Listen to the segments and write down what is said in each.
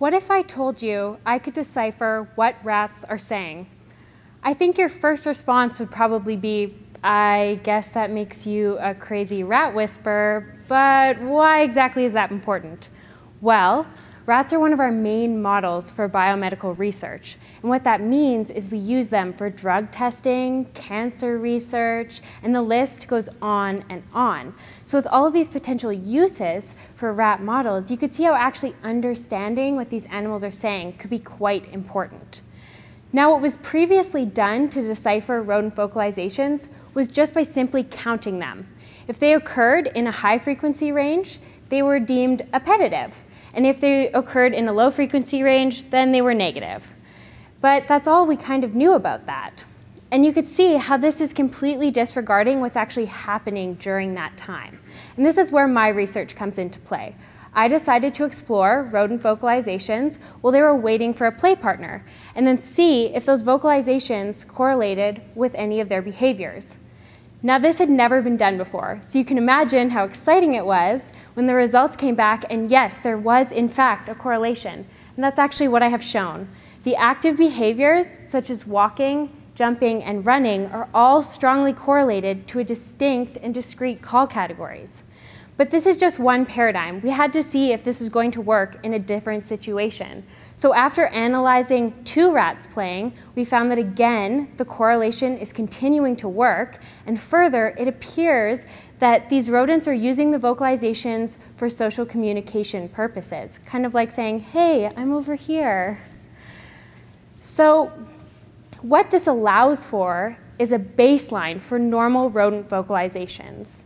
What if I told you I could decipher what rats are saying? I think your first response would probably be, I guess that makes you a crazy rat whisperer, but why exactly is that important? Well, rats are one of our main models for biomedical research. And what that means is we use them for drug testing, cancer research, and the list goes on and on. So with all of these potential uses for rat models, you could see how actually understanding what these animals are saying could be quite important. Now, what was previously done to decipher rodent vocalizations was just by simply counting them. If they occurred in a high frequency range, they were deemed appetitive. And if they occurred in a low frequency range, then they were negative. But that's all we kind of knew about that. And you could see how this is completely disregarding what's actually happening during that time. And this is where my research comes into play. I decided to explore rodent vocalizations while they were waiting for a play partner, and then see if those vocalizations correlated with any of their behaviors. Now, this had never been done before, so you can imagine how exciting it was when the results came back, and yes, there was in fact a correlation. And that's actually what I have shown. The active behaviors, such as walking, jumping, and running, are all strongly correlated to a distinct and discrete call categories. But this is just one paradigm. We had to see if this is going to work in a different situation. So after analyzing two rats playing, we found that again, the correlation is continuing to work. And further, it appears that these rodents are using the vocalizations for social communication purposes, kind of like saying, hey, I'm over here. So what this allows for is a baseline for normal rodent vocalizations.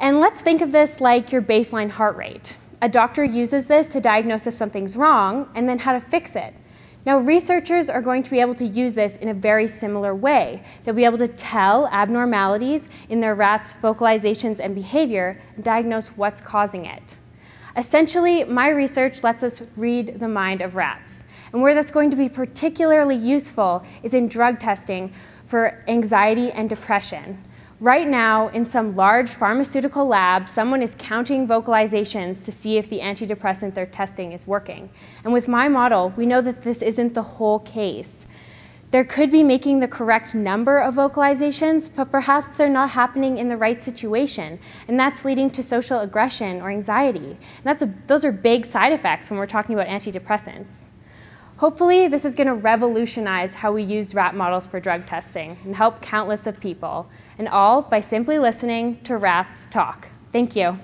And let's think of this like your baseline heart rate. A doctor uses this to diagnose if something's wrong and then how to fix it. Now, researchers are going to be able to use this in a very similar way. They'll be able to tell abnormalities in their rats' vocalizations and behavior and diagnose what's causing it. Essentially, my research lets us read the mind of rats. And where that's going to be particularly useful is in drug testing for anxiety and depression. Right now, in some large pharmaceutical lab, someone is counting vocalizations to see if the antidepressant they're testing is working. And with my model, we know that this isn't the whole case. There could be making the correct number of vocalizations, but perhaps they're not happening in the right situation. And that's leading to social aggression or anxiety. And that's a, those are big side effects when we're talking about antidepressants. Hopefully, this is going to revolutionize how we use rat models for drug testing and help countless of people and all by simply listening to rats talk. Thank you.